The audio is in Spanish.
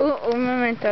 Uh, un momento.